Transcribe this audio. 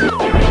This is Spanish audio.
Música